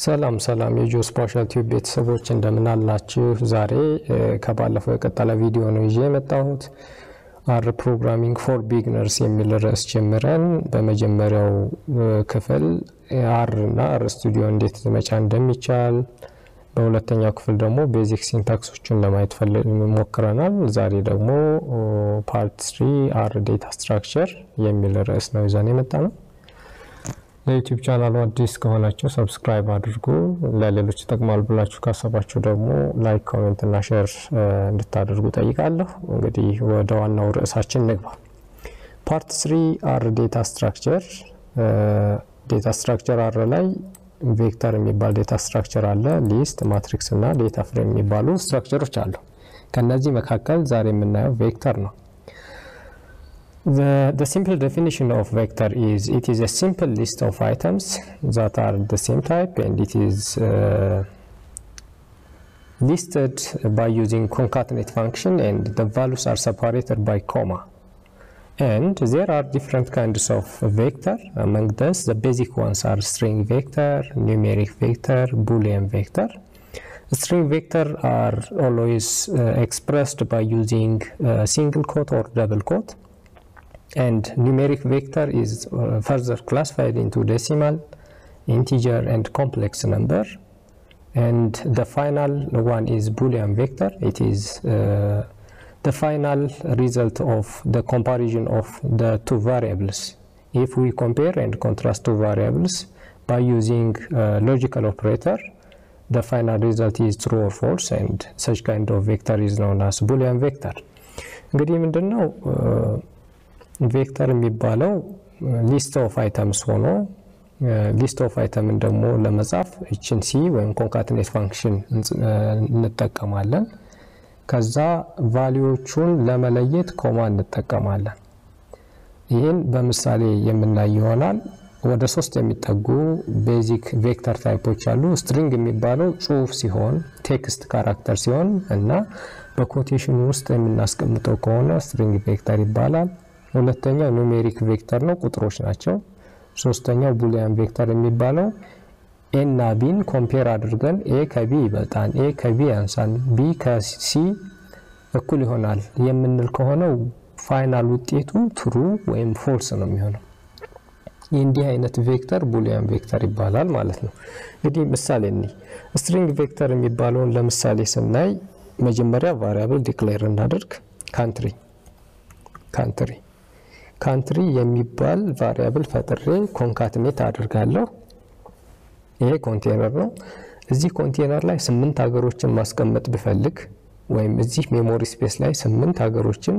ሰላም ሰላም የ Geospatial Tube ቤተሰቦች እንደምን አላችሁ? ዛሬ ከባለፈው የቀጠለ ቪዲዮ ነው ይዤ የመጣሁት። R programming for beginners የሚል ርዕስ ጀምረን በመጀመሪያው ክፍል R እና R Studio እንዴት መጫን እንደሚቻል፣ በሁለተኛው ክፍል ደግሞ basic syntax ኦችን ለማየት ሞክረናል። ዛሬ ደግሞ part three R data structure የሚል ርዕስ ነው ይዘን የመጣነው። ለ YouTube channel ኡ አዲስ ከሆናችሁ subscribe አድርጉ። ለሌሎች ይጠቅማል ብላችሁ ካሰባችሁ ደግሞ like፣ comment እና share እንድታደርጉ ጠይቃለሁ። እንግዲህ ወደ ዋናው ርዕሳችን ንግባ። part three R data structure። data structure R ላይ vector የሚባል data structure አለ። list፣ matrix እና data frame የሚባሉ structure ኦች አሉ። ከነዚህ መካከል ዛሬ የምናየው vector ነው። The, the simple definition of vector is it is a simple list of items that are the same type and it is uh, listed by using concatenate function and the values are separated by comma. And there are different kinds of vector. Among those, the basic ones are string vector, numeric vector, boolean vector. String vector are always uh, expressed by using uh, single quote or double quote and numeric vector is uh, further classified into decimal, integer and complex number and the final one is boolean vector it is uh, the final result of the comparison of the two variables if we compare and contrast two variables by using uh, logical operator the final result is true or false and such kind of vector is known as boolean vector እንግዲህ ምንድነው vector የሚባለው list of items ሆኖ list of item ን ደግሞ ለመጻፍ እችን C ወይም concatenate function እንጠቀማለን። ከዛ value ዎቹን ለመለየት comma እንጠቀማለን። ይህን በምሳሌ የምናይ ይሆናል። ወደ ሶስት የሚጠጉ basic vector type ኦች አሉ። string የሚባለው ጽሁፍ ሲሆን text character ሲሆን እና በ quotation ውስጥ የምናስቀምጠው ከሆነ string vector ይባላል። ሁለተኛው numeric vector ነው፣ ቁጥሮች ናቸው። ሶስተኛው boolean vector የሚባለው A B ን compare አድርገን A ከ B ይበልጣል፣ A ከ B ያንሳል፣ B ከ C እኩል ይሆናል የምንል ከሆነ final ውጤቱ true ወይም false ነው የሚሆነው። የእንዲህ አይነት ቬክተር boolean vector ይባላል ማለት ነው። እንግዲህ ምሳሌ እኒ string vector የሚባለውን ለምሳሌ ስናይ መጀመሪያ variable declare እናደርግ country country country የሚባል variable ፈጥሬ concatenate አድርጋለሁ። ይሄ ኮንቴነር ነው። እዚህ ኮንቴነር ላይ ስምንት ሀገሮችን ማስቀመጥ ብፈልግ ወይም እዚህ memory space ላይ ስምንት ሀገሮችን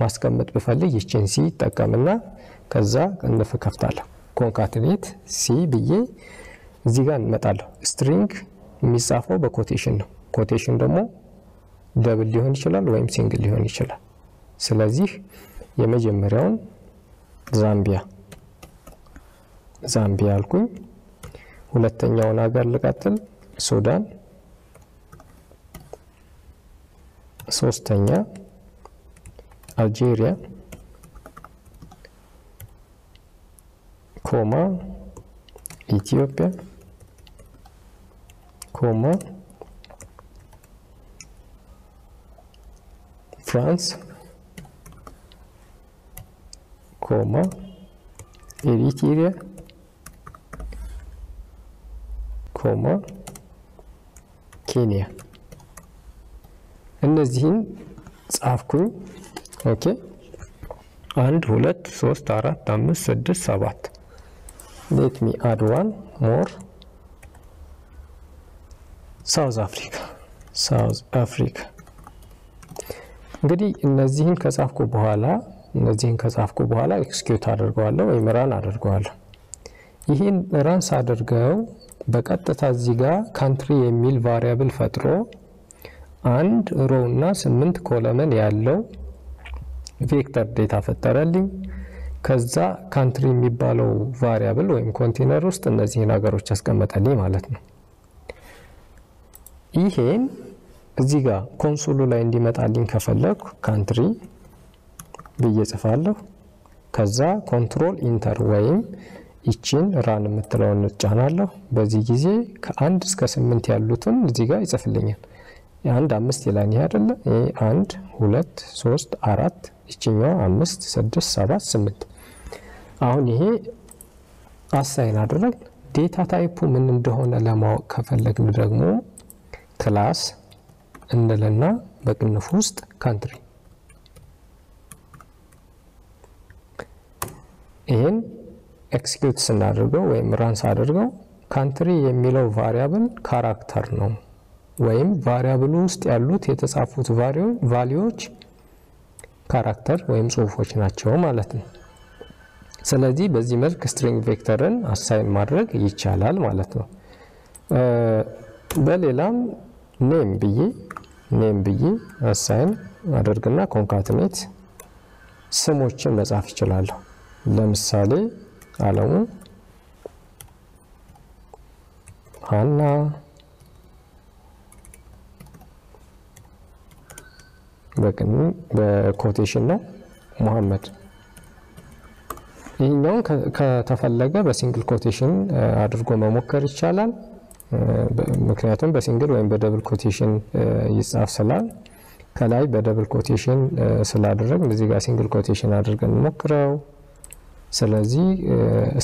ማስቀመጥ ብፈልግ ይችን C ይጠቀምና ከዛ እንፍ ከፍታለሁ። concatenate C ብዬ እዚህ ጋር እንመጣለሁ። string የሚጻፈው በ quotation ነው። quotation ደግሞ double ሊሆን ይችላል ወይም single ሊሆን ይችላል። ስለዚህ የመጀመሪያውን ዛምቢያ። ዛምቢያ አልኩኝ። ሁለተኛውን ሀገር ልቀጥል፣ ሱዳን። ሶስተኛ አልጄሪያ፣ ኮማ ኢትዮጵያ፣ ኮማ ፍራንስ ኮማ ኤሪትሪያ ኮማ ኬንያ። እነዚህን ጻፍኩኝ። okay። አንድ ሁለት ሶስት አራት አምስት ስድስት ሰባት። let me add one more South Africa South Africa። እንግዲህ እነዚህን ከጻፍኩ በኋላ እነዚህን ከጻፍኩ በኋላ execute አድርገዋለሁ ወይም run አድርገዋለሁ። ይህን run ሳደርገው በቀጥታ እዚህ ጋር country የሚል variable ፈጥሮ አንድ row እና ስምንት column ያለው vector data ፈጠረልኝ። ከዛ country የሚባለው variable ወይም ኮንቴነር ውስጥ እነዚህን ሀገሮች ያስቀመጠልኝ ማለት ነው። ይሄን እዚህ ጋር console ኡ ላይ እንዲመጣልኝ ከፈለኩ country ብዬ ጽፋለሁ። ከዛ control enter ወይም ይቺን run የምትለውን እጫናለሁ። በዚህ ጊዜ ከአንድ እስከ ስምንት ያሉትን እዚህ ጋር ይጽፍልኛል። አንድ አምስት ይላል። ይሄ አይደለ? ይሄ አንድ ሁለት ሶስት አራት ይችኛዋ አምስት ስድስት ሰባት ስምንት። አሁን ይሄ assign አደረግ። data type ኡ ምን እንደሆነ ለማወቅ ከፈለግን ደግሞ class እንልና በቅንፍ ውስጥ country ይህን execute ስናደርገው ወይም run ስናደርገው country የሚለው variable character ነው ወይም variable ኡ ውስጥ ያሉት የተጻፉት value ዎች character ወይም ጽሁፎች ናቸው ማለት ነው። ስለዚህ በዚህ መልክ string vector ን assign ማድረግ ይቻላል ማለት ነው። በሌላም name ብዬ name ብዬ assign አደርግና concatenate ስሞችን መጻፍ ይችላለሁ። ለምሳሌ አለሙ፣ ሀና፣ በ quotation ነው ሙሐመድ። ይህኛውን ከተፈለገ በ single quotation አድርጎ መሞከር ይቻላል። ምክንያቱም በ single ወይም በ double quotation ይጻፍ ስላል ከላይ በ double quotation ስላደረግን እዚህ ጋር single quotation አድርገን እንሞክረው። ስለዚህ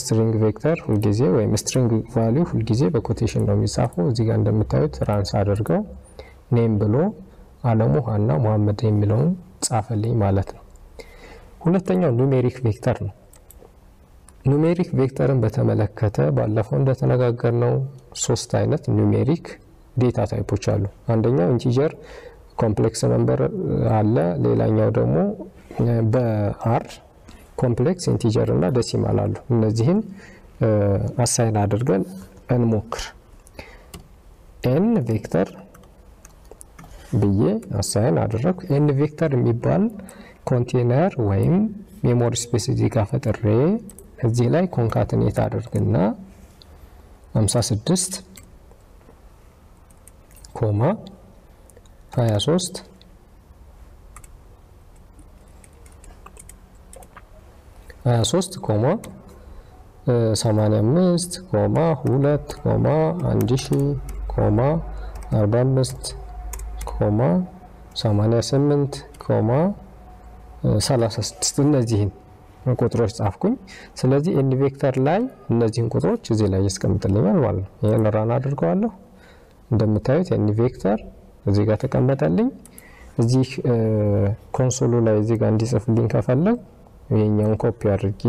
string vector ሁልጊዜ ወይም string value ሁልጊዜ በ quotation ነው የሚጻፈው። እዚህ ጋር እንደምታዩት run ስናደርገው name ብሎ አለሙ ሀና ሙሐመድ የሚለውን ጻፈልኝ ማለት ነው። ሁለተኛው numeric vector ነው። numeric vector ን በተመለከተ ባለፈው እንደተነጋገርነው ሶስት አይነት numeric data type ኦች አሉ። አንደኛው integer complex number አለ። ሌላኛው ደግሞ በ R complex integer እና decimal አሉ። እነዚህን assign አድርገን እንሞክር። n vector ብዬ assign አደረግኩ። n vector የሚባል ኮንቴነር ወይም memory space እዚህ ጋር ፈጥሬ እዚህ ላይ ኮንካትኔት አድርግና 56 ኮማ 23 23 ኮማ 85 ኮማ 2 ኮማ 1000 ኮማ 45 ኮማ 88 ኮማ 36 እነዚህን ቁጥሮች ጻፍኩኝ። ስለዚህ n vector ላይ እነዚህን ቁጥሮች እዚህ ላይ ያስቀምጥልኛል ማለት ነው። ይህን run አድርገዋለሁ። እንደምታዩት n vector እዚህ ጋር ተቀመጠልኝ። እዚህ console ኡ ላይ እዚህ ጋር እንዲጽፍልኝ ከፈለግ ይሄኛውን ኮፒ አድርጌ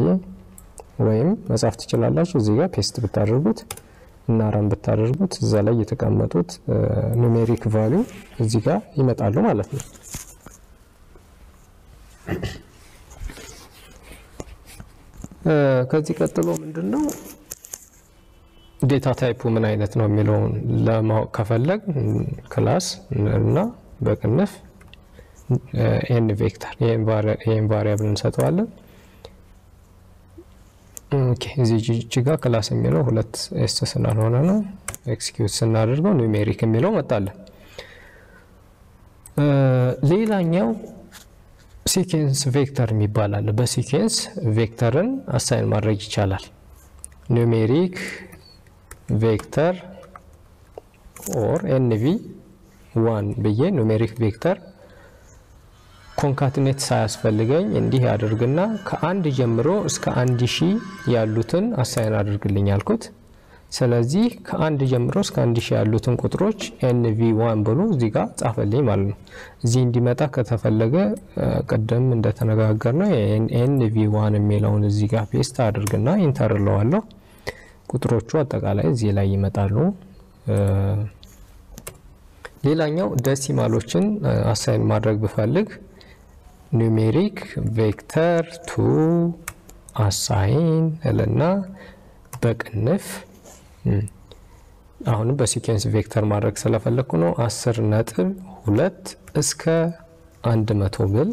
ወይም መጻፍ ትችላላችሁ። እዚህ ጋር paste ብታደርጉት እና run ብታደርጉት እዛ ላይ የተቀመጡት numeric value እዚህ ጋር ይመጣሉ ማለት ነው። ከዚህ ቀጥሎ ምንድን ነው data type ኡ ምን አይነት ነው የሚለውን ለማወቅ ከፈለግ class እና በቅንፍ n vector ይህን variable እንሰጠዋለን። እዚህ ጋ class የሚለው ሁለት s ስላልሆነ ነው። execute ስናደርገው numeric የሚለው መጣለን። ሌላኛው sequence vector የሚባል አለ። በ sequence vector ን assign ማድረግ ይቻላል። numeric vector or nv one ብዬ numeric vector concatenate ሳያስፈልገኝ እንዲህ አድርግና ከአንድ ጀምሮ እስከ አንድ ሺህ ያሉትን assign አድርግልኝ አልኩት። ስለዚህ ከአንድ ጀምሮ እስከ አንድ ሺህ ያሉትን ቁጥሮች nv one ብሎ እዚህ ጋር ጻፈልኝ ማለት ነው። እዚህ እንዲመጣ ከተፈለገ ቅድም እንደተነጋገርነው nv one የሚለውን እዚህ ጋር paste አድርግና enter እለዋለሁ። ቁጥሮቹ አጠቃላይ እዚህ ላይ ይመጣሉ። ሌላኛው decimal ኦችን assign ማድረግ ብፈልግ numeric vector two assign እልና በቅንፍ አሁንም በ sequence vector ማድረግ ስለፈለግኩ ነው። አስር ነጥብ ሁለት እስከ አንድ መቶ ብል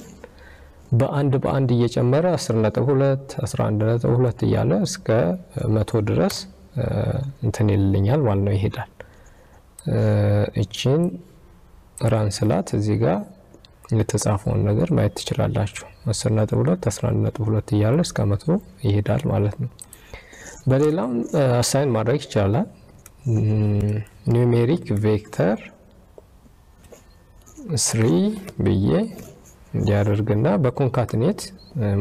በአንድ በአንድ እየጨመረ አስር ነጥብ ሁለት አስራ አንድ ነጥብ ሁለት እያለ እስከ መቶ ድረስ እንትን ይልልኛል ማለት ነው ይሄዳል። እችን run እዚህ ጋር የተጻፈውን ነገር ማየት ትችላላችሁ። አስር ነጥብ ሁለት አስራ አንድ ነጥብ ሁለት እያለ እስከ መቶ ይሄዳል ማለት ነው። በሌላም assign ማድረግ ይቻላል። numeric vector three ብዬ እንዲያደርግና በ concatenate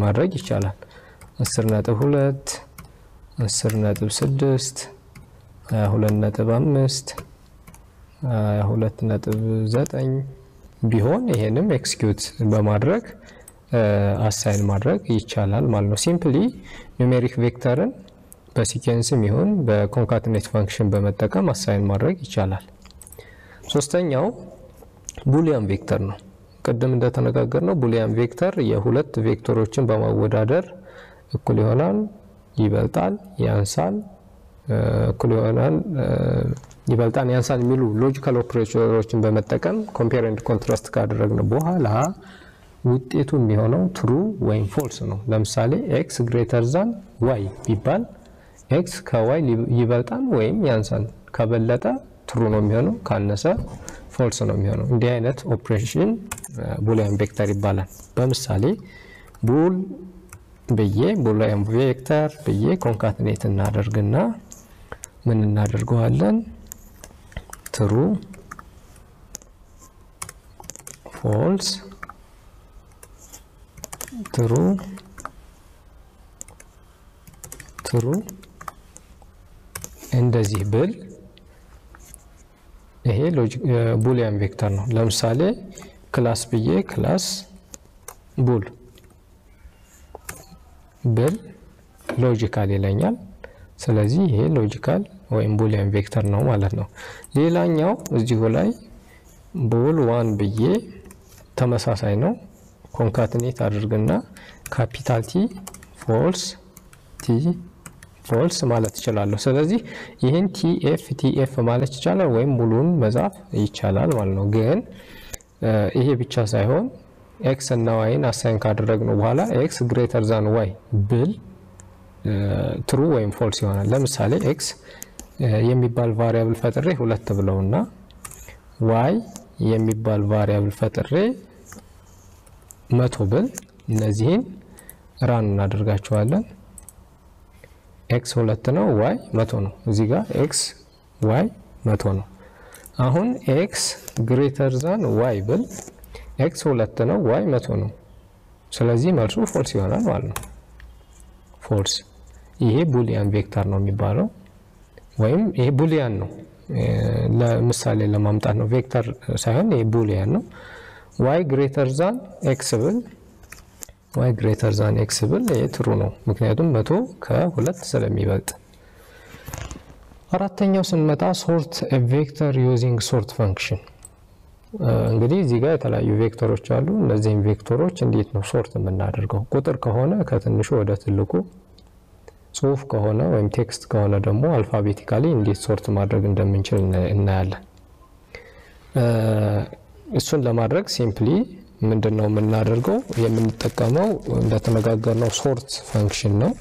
ማድረግ ይቻላል። አስር ነጥብ ሁለት አስር ነጥብ ስድስት ሀያ ሁለት ነጥብ አምስት ሀያ ሁለት ነጥብ ዘጠኝ ቢሆን ይሄንም execute በማድረግ assign ማድረግ ይቻላል ማለት ነው። simply numeric vector ን በ sequence ም ይሁን በ concatenate function በመጠቀም assign ማድረግ ይቻላል። ሶስተኛው boolean vector ነው። ቅድም እንደተነጋገርነው boolean vector የሁለት vector ኦችን በማወዳደር እኩል ይሆናል፣ ይበልጣል፣ ያንሳል፣ እኩል ይሆናል፣ ይበልጣል፣ ያንሳል የሚሉ logical operator ኦችን በመጠቀም compare and contrast ካደረግን በኋላ ውጤቱ የሚሆነው true ወይም false ነው። ለምሳሌ x greater than y ቢባል x ከ y ይበልጣል ወይም ያንሳል። ከበለጠ true ነው የሚሆነው፣ ካነሰ false ነው የሚሆነው። እንዲህ አይነት ኦፕሬሽን boolean vector ይባላል። በምሳሌ bool ብዬ boolean vector ብዬ concatenate እናደርግና ምን እናደርገዋለን? true false true true እንደዚህ ብል ይሄ boolean vector ነው። ለምሳሌ class ብዬ class bool ብል logical ይለኛል። ስለዚህ ይሄ logical ወይም boolean vector ነው ማለት ነው። ሌላኛው እዚሁ ላይ bool one ብዬ ተመሳሳይ ነው። concatenate አድርግና capital T false T false ማለት እችላለሁ። ስለዚህ ይህን TF TF ማለት ይቻላል ወይም ሙሉን መጻፍ ይቻላል ማለት ነው። ግን ይሄ ብቻ ሳይሆን ኤክስ እና ዋይን አሳይን ካደረግነው በኋላ x greater than y ብል true ወይም false ይሆናል። ለምሳሌ x የሚባል variable ፈጥሬ ሁለት ብለውና y የሚባል variable ፈጥሬ መቶ ብል እነዚህን run እናደርጋቸዋለን። ኤክስ ሁለት ነው፣ ዋይ መቶ ነው። እዚህ ጋር ኤክስ ዋይ መቶ ነው። አሁን x greater than y ብል x ሁለት ነው፣ y መቶ ነው። ስለዚህ መልሱ false ይሆናል ማለት ነው። false። ይሄ boolean vector ነው የሚባለው ወይም ይሄ boolean ነው። ለምሳሌ ለማምጣት ነው፣ vector ሳይሆን ይሄ boolean ነው። y greater than x ብል y greater than x ብል ይሄ true ነው፣ ምክንያቱም መቶ ከሁለት ስለሚበልጥ። አራተኛው ስንመጣ sort vector using sort function። እንግዲህ እዚህ ጋር የተለያዩ vector ኦች አሉ። እነዚህም vector ኦች እንዴት ነው sort የምናደርገው? ቁጥር ከሆነ ከትንሹ ወደ ትልቁ፣ ጽሁፍ ከሆነ ወይም text ከሆነ ደግሞ alphabetically እንዴት sort ማድረግ እንደምንችል እናያለን። እሱን ለማድረግ simply ምንድን ነው የምናደርገው? የምንጠቀመው እንደተነጋገርነው sort function ነው።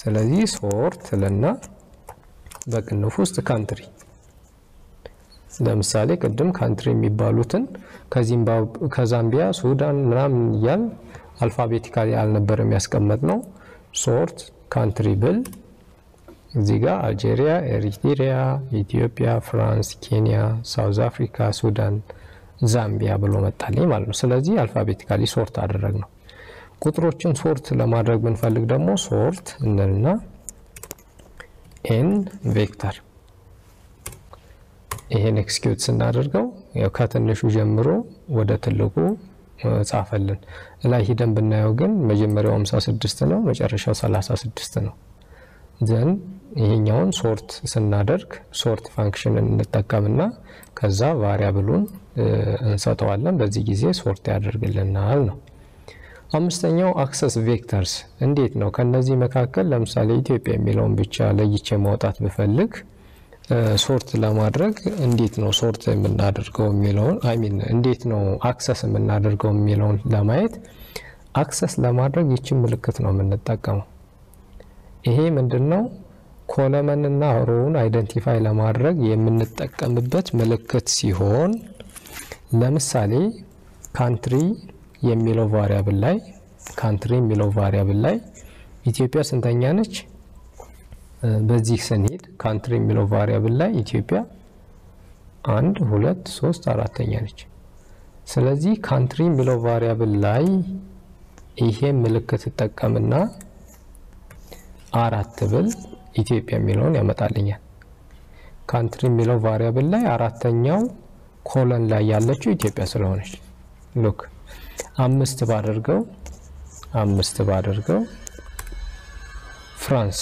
ስለዚህ sort እልና በቅንፍ ውስጥ country ለምሳሌ ቅድም country የሚባሉትን ከዛምቢያ፣ ሱዳን ምናምን እያል alphabetically አልነበር የሚያስቀመጥ ነው። sort country ብል እዚህ ጋር አልጄሪያ፣ ኤሪትሪያ፣ ኢትዮጵያ፣ ፍራንስ፣ ኬንያ፣ ሳውዝ አፍሪካ፣ ሱዳን፣ ዛምቢያ ብሎ መጣልኝ ማለት ነው። ስለዚህ alphabetically sort አደረግ ነው። ቁጥሮችን sort ለማድረግ ብንፈልግ ደግሞ sort እንልና n vector ይሄን execute ስናደርገው ከትንሹ ጀምሮ ወደ ትልቁ ጻፈልን። ላይ ሂደን ብናየው ግን መጀመሪያው 56 ነው፣ መጨረሻው 36 ነው። then ይሄኛውን sort ስናደርግ sort function ን እንጠቀምና ከዛ variable ኡን እንሰጠዋለን። በዚህ ጊዜ sort ያደርግልናል ነው። አምስተኛው access vectors እንዴት ነው? ከነዚህ መካከል ለምሳሌ ኢትዮጵያ የሚለውን ብቻ ለይቼ ማውጣት ብፈልግ sort ለማድረግ እንዴት ነው sort የምናደርገው የሚለውን I mean እንዴት ነው access የምናደርገው የሚለውን ለማየት access ለማድረግ ይችን ምልክት ነው የምንጠቀመው። ይሄ ምንድን ነው? column ና row ን identify ለማድረግ የምንጠቀምበት ምልክት ሲሆን ለምሳሌ country የሚለው variable ላይ country የሚለው variable ላይ ኢትዮጵያ ስንተኛ ነች? በዚህ ስንሄድ country የሚለው variable ላይ ኢትዮጵያ አንድ ሁለት ሶስት አራተኛ ነች። ስለዚህ country የሚለው variable ላይ ይሄ ምልክት እጠቀምና አራት ብል ኢትዮጵያ የሚለውን ያመጣልኛል። country የሚለው variable ላይ አራተኛው column ላይ ያለችው ኢትዮጵያ ስለሆነች look አምስት ባደርገው አምስት ባደርገው ፍራንስ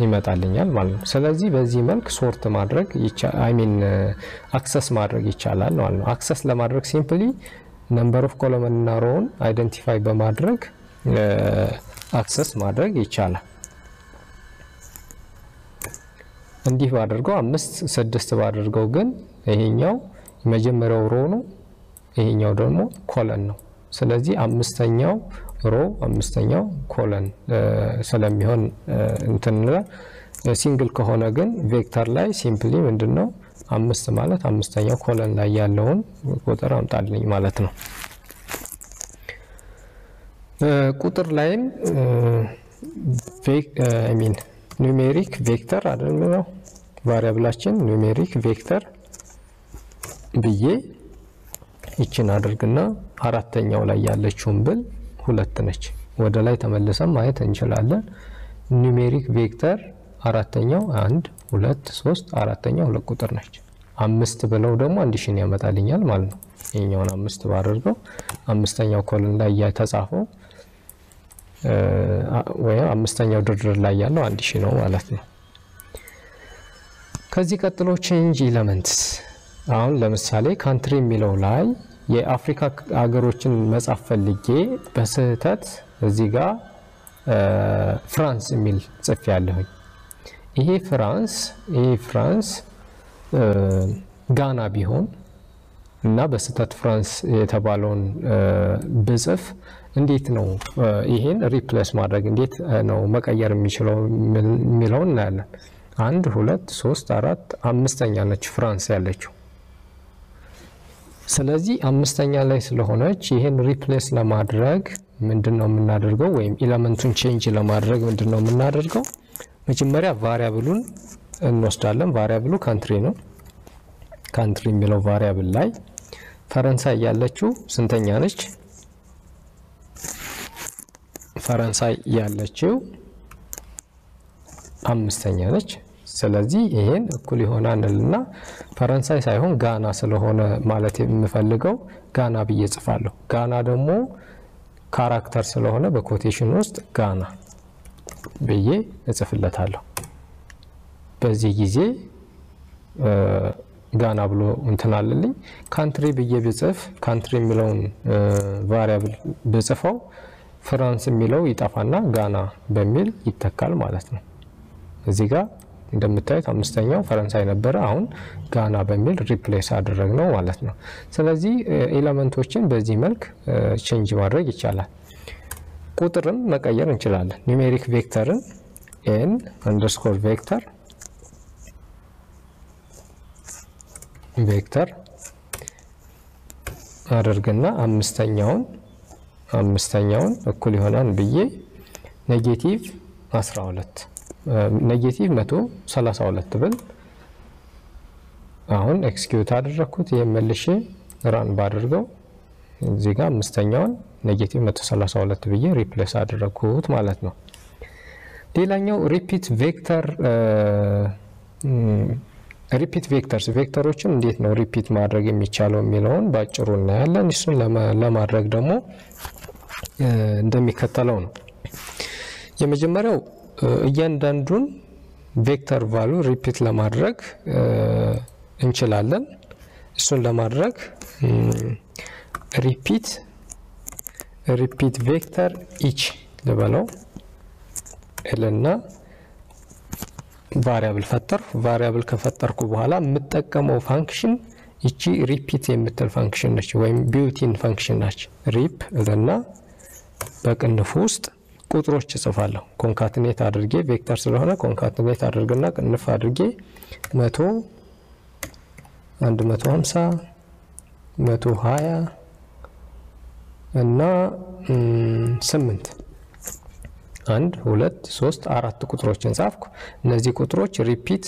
ይመጣልኛል ማለት ነው። ስለዚህ በዚህ መልክ sort ማድረግ I mean access ማድረግ ይቻላል ማለት ነው። access ለማድረግ simply number of column እና row ን identify በማድረግ access ማድረግ ይቻላል። እንዲህ ባደርገው አምስት ስድስት ባደርገው ግን ይሄኛው የመጀመሪያው row ነው፣ ይሄኛው ደግሞ column ነው። ስለዚህ አምስተኛው row አምስተኛው column ስለሚሆን እንትን single ከሆነ ግን vector ላይ simply ምንድን ነው አምስት ማለት አምስተኛው column ላይ ያለውን ቁጥር አምጣልኝ ማለት ነው። ቁጥር ላይም mean numeric vector አይደል ነው variable ኣችን numeric vector ብዬ ይችን አድርግና አራተኛው ላይ ያለችውን ብል ሁለት ነች። ወደ ላይ ተመልሰን ማየት እንችላለን። ኒውሜሪክ ቬክተር አራተኛው አንድ ሁለት ሶስት አራተኛው ሁለት ቁጥር ነች። አምስት ብለው ደግሞ አንድ ሺን ያመጣልኛል ማለት ነው። ይህኛውን አምስት ባደርገው አምስተኛው ኮልን ላይ የተጻፈው ወይም አምስተኛው ድርድር ላይ ያለው አንድ ሺ ነው ማለት ነው። ከዚህ ቀጥሎ change elements አሁን ለምሳሌ country የሚለው ላይ የአፍሪካ ሀገሮችን መጻፍ ፈልጌ በስህተት እዚህ ጋር ፍራንስ የሚል ጽፌ ያለሁኝ። ይሄ ፍራንስ ይሄ ፍራንስ ጋና ቢሆን እና በስህተት ፍራንስ የተባለውን ብጽፍ እንዴት ነው ይሄን replace ማድረግ እንዴት ነው መቀየር የሚችለው የሚለውን እናያለን። አንድ ሁለት ሶስት አራት አምስተኛ ነች ፍራንስ ያለችው። ስለዚህ አምስተኛ ላይ ስለሆነች ይህን replace ለማድረግ ምንድን ነው የምናደርገው? ወይም element ኡን change ለማድረግ ምንድን ነው የምናደርገው? መጀመሪያ variable ኡን እንወስዳለን። variable ኡ country ነው። country የሚለው variable ላይ ፈረንሳይ ያለችው ስንተኛ ነች? ፈረንሳይ ያለችው አምስተኛ ነች። ስለዚህ ይሄን እኩል ይሆናል እና ፈረንሳይ ሳይሆን ጋና ስለሆነ ማለት የምፈልገው ጋና ብዬ ጽፋለሁ። ጋና ደግሞ character ስለሆነ በ quotation ውስጥ ጋና ብዬ እጽፍለታለሁ። በዚህ ጊዜ ጋና ብሎ እንትን አለልኝ። country ብዬ ብጽፍ country የሚለውን variable ብጽፈው France የሚለው ይጠፋና ጋና በሚል ይተካል ማለት ነው። እዚህ ጋር እንደምታዩት አምስተኛው ፈረንሳይ ነበረ። አሁን ጋና በሚል replace አደረግ ነው ማለት ነው። ስለዚህ element ኦችን በዚህ መልክ change ማድረግ ይቻላል። ቁጥርም መቀየር እንችላለን። numeric vector ን n underscore vector vector አድርግና አምስተኛውን አምስተኛውን እኩል ይሆናል ብዬ negative 12 negative 132 ብል አሁን execute አደረግኩት። ይህም መልሼ run ባድርገው እዚህ ጋር አምስተኛውን negative 132 ብዬ replace አደረግኩት ማለት ነው። ሌላኛው repeat vector repeat vectors vector ኦችን እንዴት ነው repeat ማድረግ የሚቻለው የሚለውን በአጭሩ እናያለን። እሱን ለማድረግ ደግሞ እንደሚከተለው ነው። የመጀመሪያው እያንዳንዱን vector value repeat ለማድረግ እንችላለን። እሱን ለማድረግ repeat repeat vector each ልበለው እልና variable ፈጠርኩ። variable ከፈጠርኩ በኋላ የምጠቀመው function ይቺ repeat የምትል function ነች፣ ወይም built-in function ናች። rep እልና በቅንፉ ውስጥ ቁጥሮች እጽፋለሁ። concatenate አድርጌ vector ስለሆነ concatenate አድርግና ቅንፍ አድርጌ መቶ አንድ መቶ ሀምሳ መቶ ሀያ እና ስምንት አንድ ሁለት ሶስት አራት ቁጥሮችን ጻፍኩ። እነዚህ ቁጥሮች repeat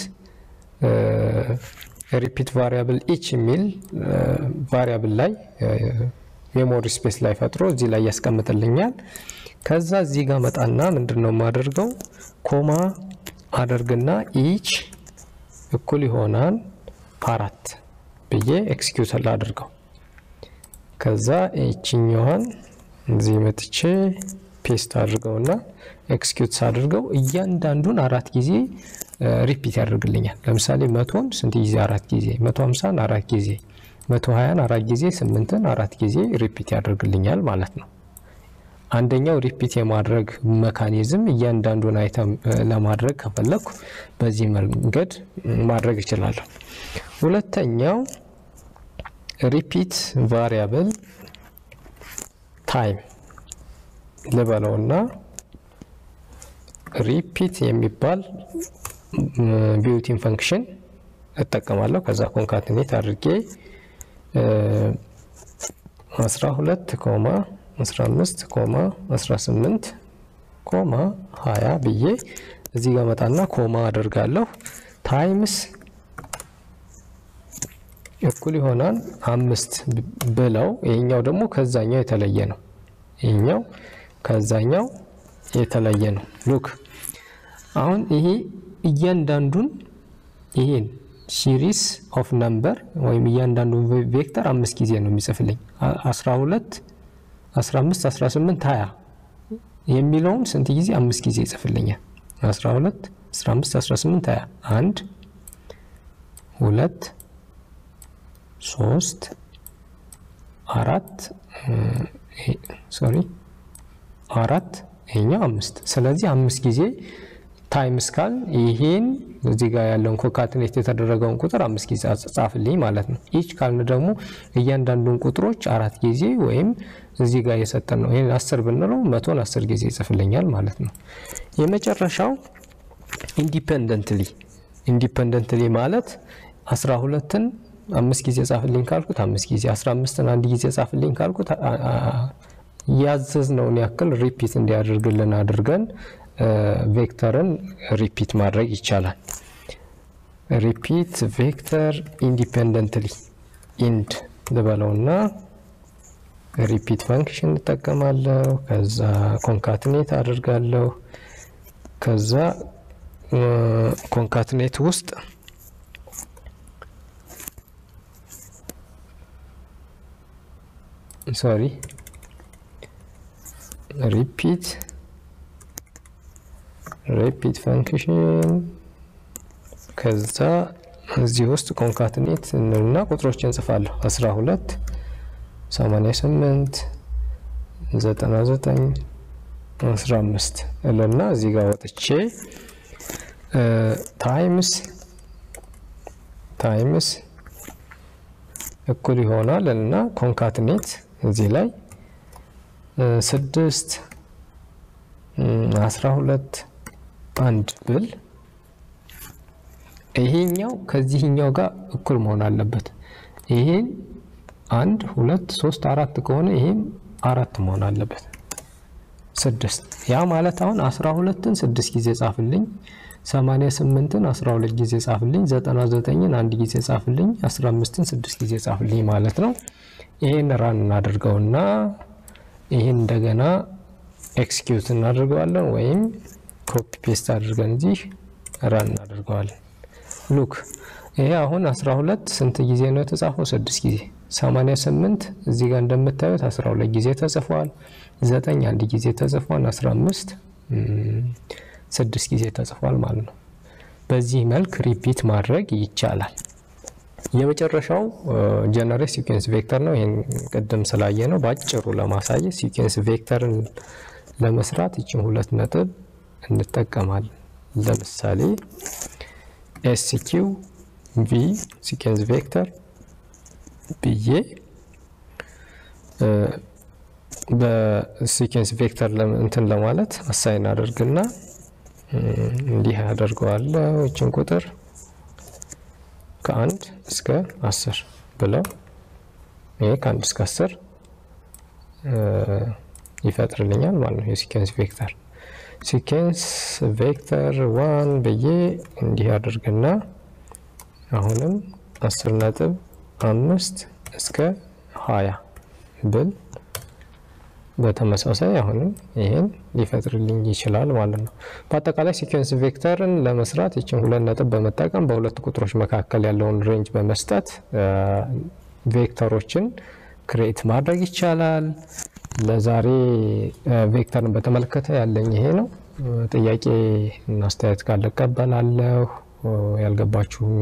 repeat variable each የሚል variable ላይ memory space ላይ ፈጥሮ እዚህ ላይ ያስቀምጥልኛል። ከዛ እዚህ ጋር መጣና ምንድን ነው የማደርገው comma አደርግና each እኩል ይሆናል አራት ብዬ execute ላድርገው። ከዛ ይችኛዋን እዚህ መጥቼ paste አድርገውና execute ሳድርገው እያንዳንዱን አራት ጊዜ repeat ያደርግልኛል። ለምሳሌ መቶን ስንት ጊዜ? አራት ጊዜ። መቶ ሀምሳን አራት ጊዜ፣ መቶ ሀያን አራት ጊዜ፣ ስምንትን አራት ጊዜ repeat ያደርግልኛል ማለት ነው። አንደኛው repeat የማድረግ mechanism እያንዳንዱን item ለማድረግ ከፈለግኩ በዚህ መንገድ ማድረግ እችላለሁ። ሁለተኛው repeat variable time ልበለውና repeat የሚባል built-in function እጠቀማለሁ። ከዛ concatenate አድርጌ 12 comma 15 comma 18 comma 20 ብዬ እዚህ ጋር መጣና comma አደርጋለሁ። times እኩል ይሆናል አምስት ብለው ይሄኛው ደግሞ ከዛኛው የተለየ ነው። ይሄኛው ከዛኛው የተለየ ነው። look አሁን ይሄ እያንዳንዱን ይሄን series of number ወይም እያንዳንዱን vector አምስት ጊዜ ነው የሚጽፍልኝ 12 15 18 20 የሚለውን ስንት ጊዜ? አምስት ጊዜ ይጽፍልኛል። 12 15 18 20 አንድ ሁለት ሶስት አራት sorry አራት ይሄኛው አምስት። ስለዚህ አምስት ጊዜ times ካል ይሄን እዚህ ጋር ያለውን concatenate የተደረገውን ቁጥር አምስት ጊዜ ጻፍልኝ ማለት ነው። each ካልን ደግሞ እያንዳንዱን ቁጥሮች አራት ጊዜ ወይም እዚህ ጋር የሰጠን ነው። ይህን አስር ብንለው መቶን አስር ጊዜ ይጽፍልኛል ማለት ነው። የመጨረሻው independently independently ማለት አስራ ሁለትን አምስት ጊዜ ጻፍልኝ ካልኩት አምስት ጊዜ አስራ አምስትን አንድ ጊዜ ጻፍልኝ ካልኩት ያዘዝነውን ያክል repeat እንዲያደርግልን አድርገን vector ን repeat ማድረግ ይቻላል። repeat vector independently ind ልበለውና repeat function እጠቀማለሁ። ከዛ concatenate አድርጋለሁ። ከዛ concatenate ውስጥ sorry repeat repeat function ከዛ እዚህ ውስጥ concatenate እና ቁጥሮች እንጽፋለሁ 12 88 99 15 እልና እዚህ ጋር ወጥቼ times times እኩል ይሆናል እና ኮንካትኔት እዚህ ላይ ስድስት አስራ ሁለት አንድ ብል ይሄኛው ከዚህኛው ጋር እኩል መሆን አለበት። ይሄን አንድ ሁለት ሶስት አራት ከሆነ ይሄም አራት መሆን አለበት። ስድስት ያ ማለት አሁን አስራ ሁለትን ስድስት ጊዜ ጻፍልኝ፣ ሰማንያ ስምንትን አስራ ሁለት ጊዜ ጻፍልኝ፣ ዘጠና ዘጠኝን አንድ ጊዜ ጻፍልኝ፣ አስራ አምስትን ስድስት ጊዜ ጻፍልኝ ማለት ነው። ይሄን run እናደርገውና ይህን እንደገና execute እናደርገዋለን ወይም copy paste አድርገን እዚህ run እናደርገዋለን። look ይሄ አሁን 12 ስንት ጊዜ ነው የተጻፈው? ስድስት ጊዜ 88 እዚህ ጋር እንደምታዩት 12 ጊዜ ተጽፏል። 9 አንድ ጊዜ ተጽፏል። 15 ስድስት ጊዜ ተጽፏል ማለት ነው። በዚህ መልክ repeat ማድረግ ይቻላል። የመጨረሻው generate sequence vector ነው። ይህን ቅድም ስላየነው በአጭሩ ለማሳየት sequence vector ን ለመስራት ይችን ሁለት ነጥብ እንጠቀማለን። ለምሳሌ sq v sequence vector ብዬ በ sequence vector እንትን ለማለት assign አደርግና እንዲህ አደርገዋለሁ ይችን ቁጥር ከአንድ እስከ አስር ብለው ይሄ ከአንድ እስከ አስር ይፈጥርልኛል ማለት ነው የ sequence vector። sequence vector one ብዬ እንዲህ አድርግና አሁንም አስር ነጥብ አምስት እስከ ሀያ ብል በተመሳሳይ አሁንም ይህን ሊፈጥርልኝ ይችላል ማለት ነው። በአጠቃላይ sequence vector ን ለመስራት ይችን ሁለት ነጥብ በመጠቀም በሁለት ቁጥሮች መካከል ያለውን range በመስጠት vector ኦችን create ማድረግ ይቻላል። ለዛሬ vector ን በተመለከተ ያለኝ ይሄ ነው። ጥያቄ እና አስተያየት ካለ እቀበላለሁ። ያልገባችሁም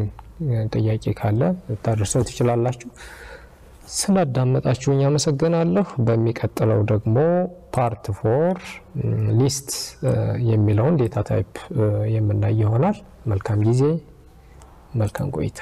ጥያቄ ካለ ታደርሰው ትችላላችሁ። ስላዳመጣችሁኝ አመሰግናለሁ። በሚቀጥለው ደግሞ part four list የሚለውን data type የምናይ ይሆናል። መልካም ጊዜ፣ መልካም ቆይታ